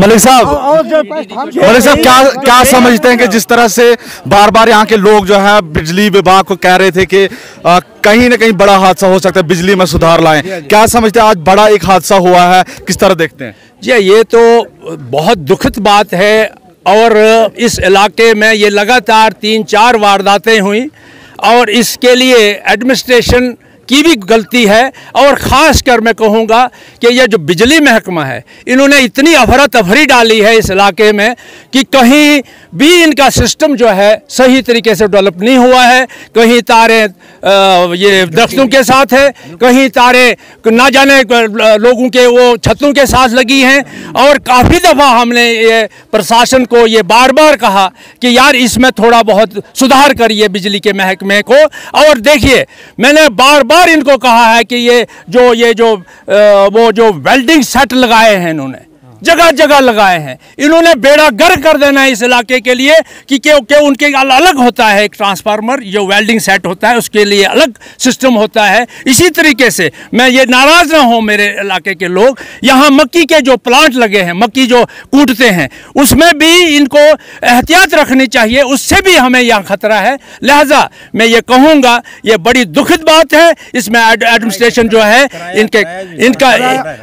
मलिक साहब मलिक साहब क्या क्या समझते हैं कि जिस तरह से बार बार यहाँ के लोग जो है बिजली विभाग को कह रहे थे कि आ, कहीं ना कहीं बड़ा हादसा हो सकता है बिजली में सुधार लाएँ। क्या समझते हैं आज बड़ा एक हादसा हुआ है किस तरह देखते हैं? जी ये तो बहुत दुखद बात है और इस इलाके में ये लगातार तीन चार वारदातें हुई और इसके लिए एडमिनिस्ट्रेशन की भी गलती है और ख़ास कर मैं कहूँगा कि यह जो बिजली महकमा है, इन्होंने इतनी अफरा तफरी डाली है इस इलाके में कि कहीं भी इनका सिस्टम जो है सही तरीके से डेवलप नहीं हुआ है। कहीं तारे ये दरख्तों के साथ है, कहीं तारे ना जाने लोगों के वो छतों के साथ लगी हैं और काफ़ी दफ़ा हमने ये प्रशासन को ये बार बार कहा कि यार इसमें थोड़ा बहुत सुधार करिए बिजली के महकमे को। और देखिए, मैंने बार बार इनको कहा है कि ये जो ये जो वो जो वेल्डिंग सेट लगाए हैं इन्होंने जगह जगह लगाए हैं। इन्होंने बेड़ा गर्क कर देना है इस इलाके के लिए कि क्यों क्यों उनके अलग होता है एक ट्रांसफार्मर जो वेल्डिंग सेट होता है उसके लिए अलग सिस्टम होता है। इसी तरीके से मैं ये नाराज़ ना हूँ मेरे इलाके के लोग। यहाँ मक्की के जो प्लांट लगे हैं मक्की जो कूटते हैं उसमें भी इनको एहतियात रखनी चाहिए उससे भी हमें यहाँ खतरा है। लिहाजा मैं ये कहूँगा ये बड़ी दुखद बात है। इसमें एडमिनिस्ट्रेशन जो है इनके इनका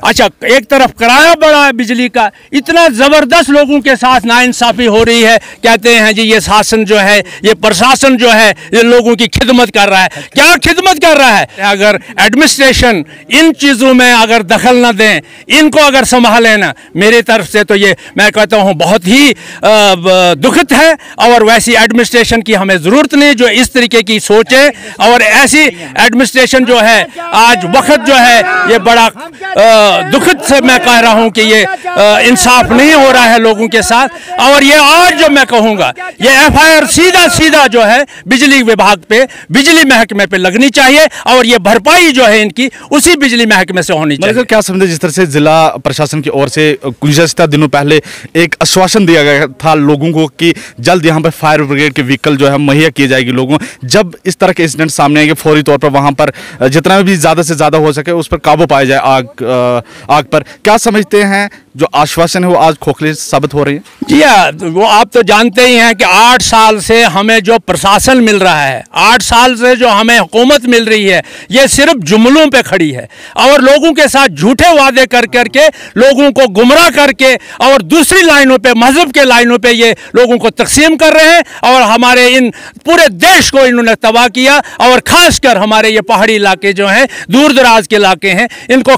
अच्छा एक तरफ़ किराया बढ़ा है बिजली का इतना ज़बरदस्त लोगों के साथ नाइंसाफ़ी हो रही है। कहते हैं, जी, ये शासन जो है, ये प्रशासन जो है, ये लोगों की खिदमत कर रहा है। क्या खिदमत कर रहा है? अगर एडमिनिस्ट्रेशन इन चीज़ों में अगर दखल न दें, इनको अगर संभालें ना, मेरी तरफ़ से तो ये, मैं कहता हूँ, बहुत ही दुखद है। और वैसी एडमिनिस्ट्रेशन की हमें ज़रूरत नहीं जो इस तरीके की सोचे। और ऐसी एडमिनिस्ट्रेशन जो है, आज वक्त जो है, ये बड़ा दुखद से मैं कह रहा हूँ कि ये इंसाफ नहीं हो रहा है लोगों के साथ। और ये आज जो मैं कहूँगा ये एफआईआर सीधा सीधा जो है बिजली विभाग पे बिजली महकमे पे लगनी चाहिए और ये भरपाई जो है इनकी उसी बिजली महकमे से होनी चाहिए। क्या समझते हैं जिस तरह से जिला प्रशासन की ओर से गुजशत दिनों पहले एक आश्वासन दिया गया था लोगों को कि जल्द यहाँ पर फायर ब्रिगेड के व्हीकल जो है मुहैया की जाएगी लोगों जब इस तरह के इंसिडेंट सामने आएँगे फौरी तौर पर वहाँ पर जितना भी ज़्यादा से ज़्यादा हो सके उस पर काबू पाया जाए आग आग पर। क्या समझते हैं जो आश्वासन है वो आज खोखले साबित हो रही है? जी हाँ तो वो आप तो जानते ही हैं कि आठ साल से हमें जो प्रशासन मिल रहा है, आठ साल से जो हमें हुकूमत मिल रही है, ये सिर्फ़ जुमलों पे खड़ी है। और लोगों के साथ झूठे वादे कर करके, लोगों को गुमराह करके, और दूसरी लाइनों पे, मज़हब के लाइनों पे ये लोगों को तकसीम कर रहे हैं, और हमारे इन पूरे देश को इन्होंने तबाह किया, और खासकर हमारे ये पहाड़ी इलाके जो हैं, दूर दराज के इलाके हैं, इनको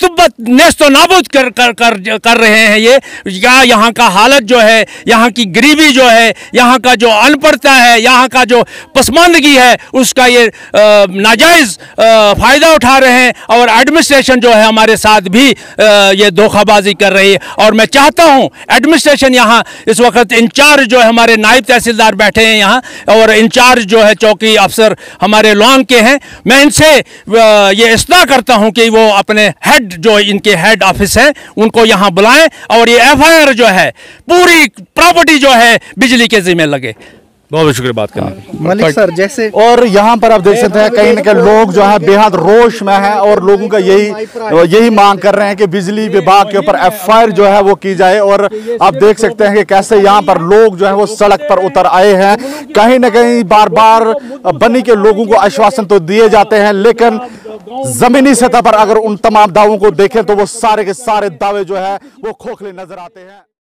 तुब्बत नेस्तो नाबूद कर कर कर कर रहे हैं ये। या यहाँ का हालत जो है यहाँ की गरीबी जो है यहाँ का जो अनपढ़ता है यहाँ का जो पसमानदगी है उसका ये नाजायज़ फ़ायदा उठा रहे हैं और एडमिनिस्ट्रेशन जो है हमारे साथ भी अ, ये धोखाबाजी कर रही है। और मैं चाहता हूँ एडमिनिस्ट्रेशन यहाँ इस वक्त इंचार्ज जो है हमारे नायब तहसीलदार बैठे हैं यहाँ और इंचार्ज जो है चौकी अफसर हमारे लॉन्ग के हैं। मैं इनसे ये इसना करता हूँ कि वो अपने हेड जो इनके हेड ऑफ़िस हैं उनको यहाँ बुलाएँ और ये एफआईआर जो है, पूरी प्रॉपर्टी जो है, बिजली के जिम्मे लगे। बहुत बहुत शुक्रिया बात करने लिए। मलिक सर जैसे और यहाँ पर आप देख सकते हैं कहीं ना कहीं लोग जो है बेहद रोश में हैं और लोगों का यही यही मांग कर रहे हैं कि बिजली विभाग के ऊपर एफआईआर जो है वो की जाए और आप देख सकते हैं कि कैसे यहाँ पर लोग जो है वो सड़क पर उतर आए हैं। कहीं ना कहीं बार बार बनी के लोगों को आश्वासन तो दिए जाते हैं लेकिन जमीनी सतह पर अगर उन तमाम दावों को देखें तो वो सारे के सारे दावे जो है वो खोखले नज़र आते हैं।